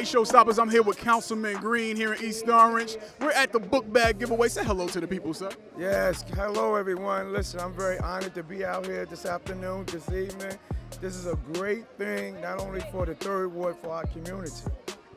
Hey, showstoppers, I'm here with Councilman Green here in East Orange. We're at the book bag giveaway. Say hello to the people, sir. Yes, hello everyone. Listen, I'm very honored to be out here this afternoon, this evening. This is a great thing, not only for the third ward, for our community.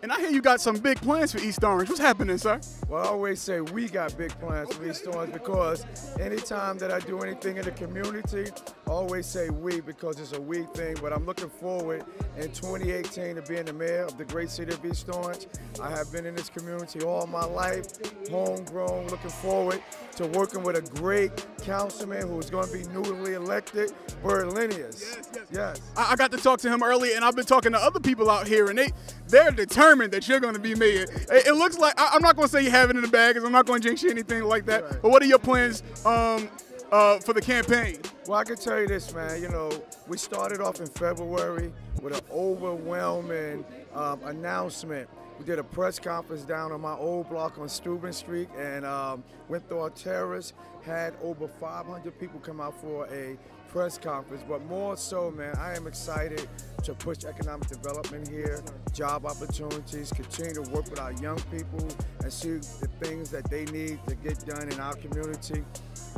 And I hear you got some big plans for East Orange. What's happening, sir? Well, I always say we got big plans for East Orange because anytime that I do anything in the community, I always say we because it's a we thing. But I'm looking forward in 2018 to being the mayor of the great city of East Orange. I have been in this community all my life, homegrown, looking forward to working with a great councilman who's going to be newly elected, Bert Leneus. Yes, yes. yes. I, I got to talk to him earlier, and I've been talking to other people out here, and they they're determined that you're going to be mayor. It, it looks like I, am not going to say you have it in the bag, because I'm not going to jinx you anything like that. Right. But what are your plans um, uh, for the campaign? Well, I can tell you this, man. You know, we started off in February with an overwhelming um, announcement. We did a press conference down on my old block on Steuben Street and um, went through our terrace, had over 500 people come out for a press conference. But more so, man, I am excited to push economic development here, job opportunities, continue to work with our young people and see the things that they need to get done in our community.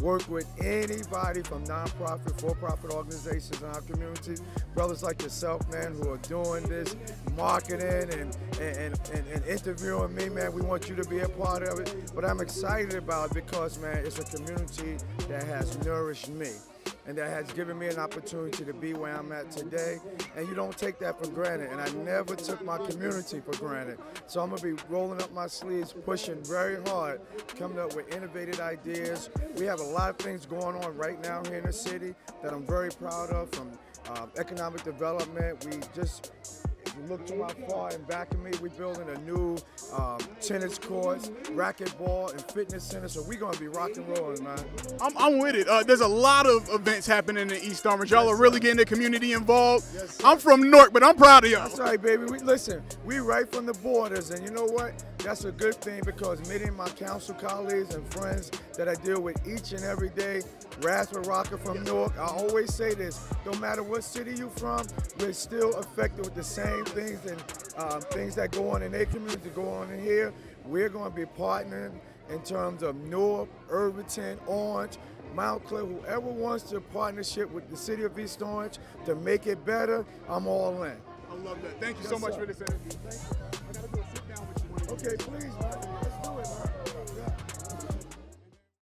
Work with anybody from nonprofit, for-profit organizations in our community, brothers like yourself, man, who are doing this, marketing and, and, and, and interviewing me, man. We want you to be a part of it. But I'm excited about it because, man, it's a community that has nourished me and that has given me an opportunity to be where I'm at today. And you don't take that for granted. And I never took my community for granted. So I'm gonna be rolling up my sleeves, pushing very hard, coming up with innovative ideas. We have a lot of things going on right now here in the city that I'm very proud of from um, economic development. We just look to my far and back of me, we're building a new um, tennis courts, racquetball, and fitness center. So we're gonna be rock and rolling, man. I'm, I'm with it. Uh, there's a lot of events happening in East Orange. Y'all Yes, are really sir. getting the community involved. Yes. I'm from Newark, but I'm proud of y'all. That's right, baby. We listen. We right from the borders, and you know what? That's a good thing because many of my council colleagues and friends that I deal with each and every day, Ras Baraka from Newark. I always say this: no matter what city you're from, we're still affected with the same things and um, things that go on in their community go on in here. We're going to be partnering in terms of Newark, Irvington, Orange. Montclair, whoever wants to partnership with the city of East Orange to make it better, I'm all in. I love that. Thank you so much sir. for this interview. I gotta do sit down with you. one of these Okay, please.